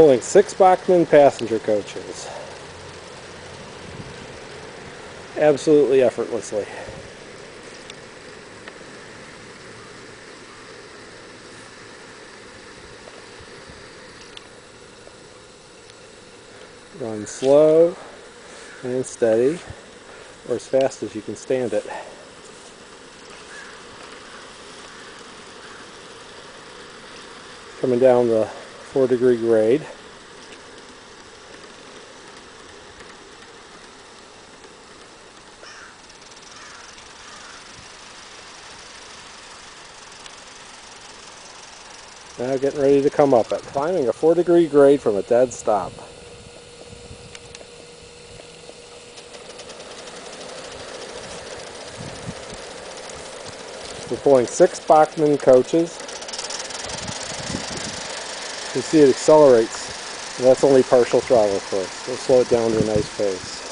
pulling six Bachmann passenger coaches. Absolutely effortlessly. Run slow and steady, or as fast as you can stand it. Coming down the four degree grade. Now getting ready to come up it. Climbing a four degree grade from a dead stop. We're pulling six Bachmann coaches. You see it accelerates. And that's only partial throttle, of course. We'll slow it down to a nice pace.